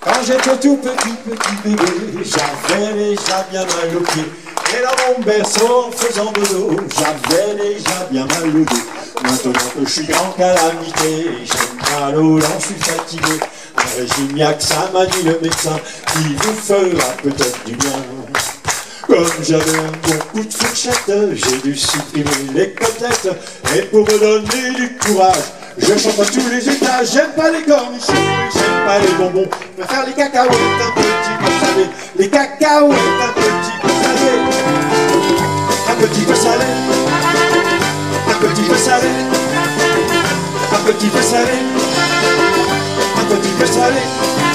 Quand j'étais tout petit, petit bébé, j'avais déjà bien mal au pied. Et dans mon berceau, en faisant dodo, j'avais déjà bien mal au dos. Maintenant que je suis grand calamité, j'ai mal au dents, je suis fatigué. Un régime, ça m'a dit le médecin, qui vous fera peut-être du bien. Comme j'avais un bon coup de fourchette, j'ai dû supprimer les côtelettes. Et pour me donner du courage, je à tous les étages. J'aime pas les cornichons, j'aime pas les bonbons. Je faire les cacahuètes un petit peu salées. Les cacahuètes un petit peu salées. Un petit peu salé. Un petit peu salé. Un petit peu salé. Un petit peu salé.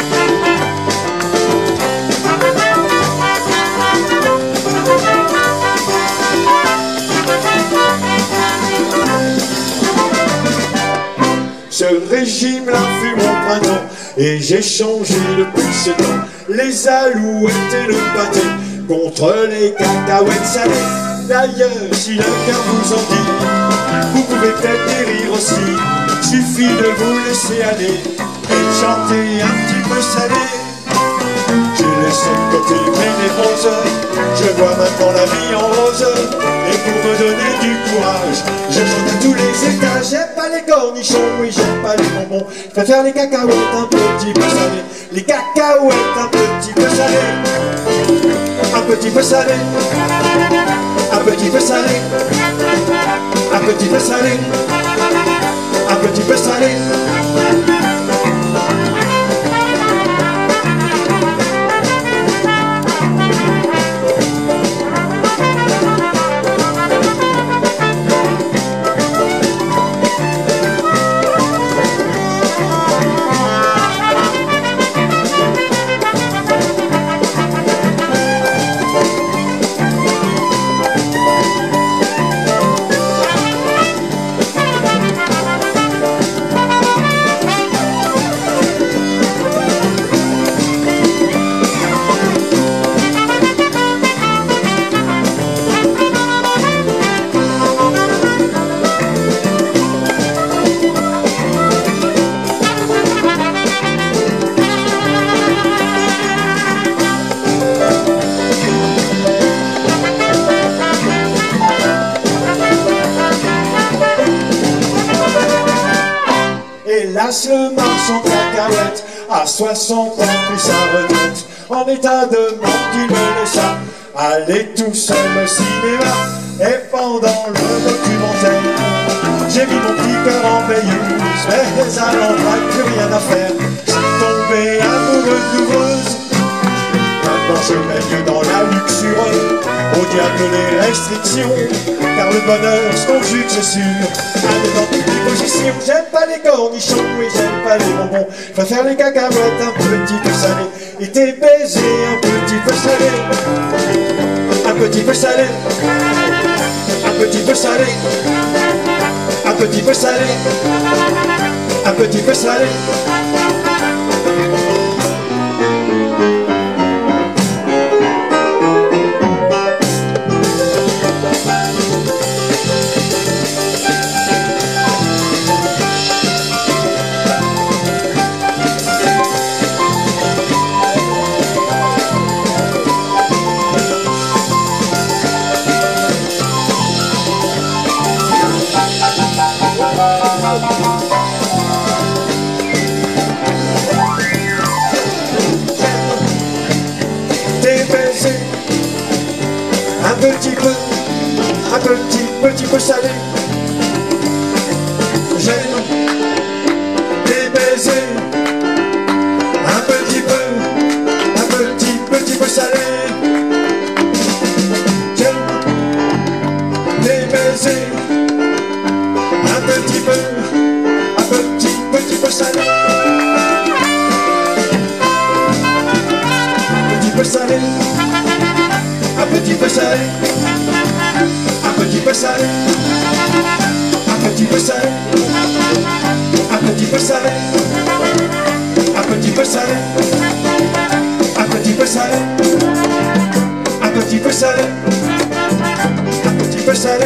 Ce régime-là fut mon printemps Et j'ai changé depuis ce temps Les alouettes et le pâté Contre les cacahuètes salées. D'ailleurs, si le cœur vous en dit Vous pouvez peut-être guérir aussi. Suffit de vous laisser aller Et chanter un petit peu salé. J'ai laissé de côté mes névroses. Je vois maintenant la vie en rose. Et pour me donner du courage les cornichons, oui j'aime pas les bonbons. Je préfère les cacahuètes un petit peu salées. Les cacahuètes un petit peu salées. Un petit peu salé Un petit peu salé Un petit peu salé Un petit peu salé Le marchand cacahuète à 60 ans pris sa retraite en état de mort me laissa aller tout seul au cinéma. Et pendant le documentaire, j'ai mis mon petit cœur en veilleuse, mais à l'endroit plus rien à faire. Je suis tombé amoureux d'ouvreuse. Maintenant je baigne dans la luxure, au diable les restrictions, car le bonheur se conjugue, c'est sûr, avec J'aime pas les cornichons, oui, j'aime pas les bonbons, je préfère les cacahuètes un petit peu salées, et tes baisers un petit peu salés, un petit peu salé, un petit peu salé, un petit peu salé, un petit peu salé. Petit peu, un petit, petit peu salé J'aime tes baisers Un petit peu, un petit, petit peu salé. J'aime tes baisers Un petit peu, un petit, petit peu salé. Petit peu salé, a petit peu salé, un petit peu salé, un petit peu salé, un petit peu salé, un petit peu salé, un petit peu salé, un petit peu salé, un petit peu salé.